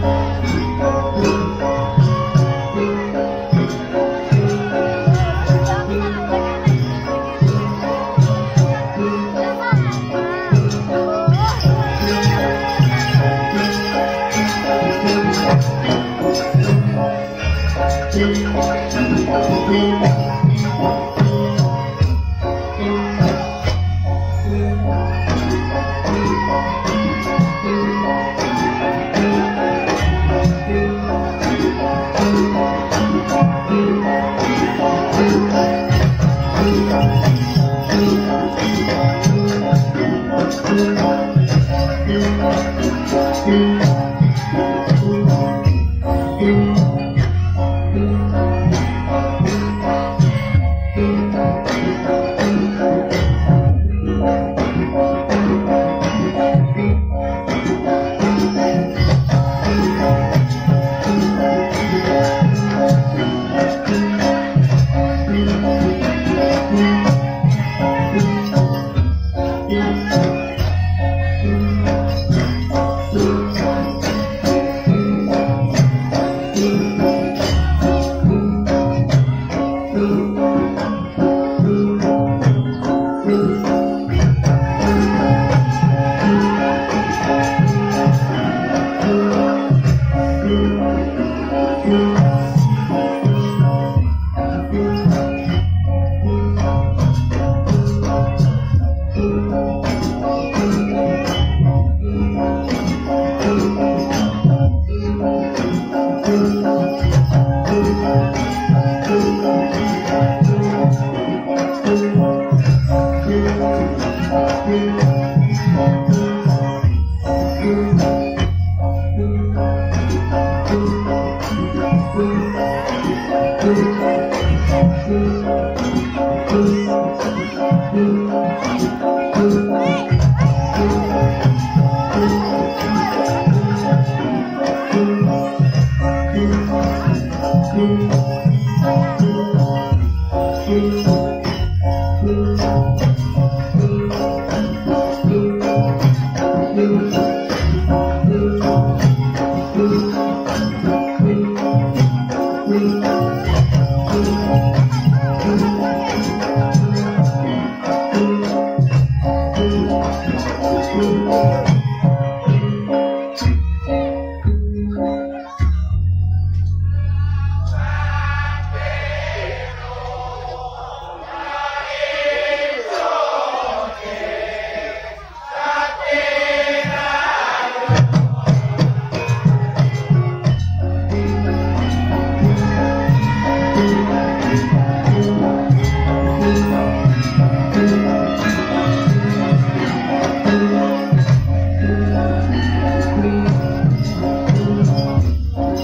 Música Thank you. You.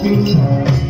future.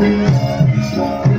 Peace, peace,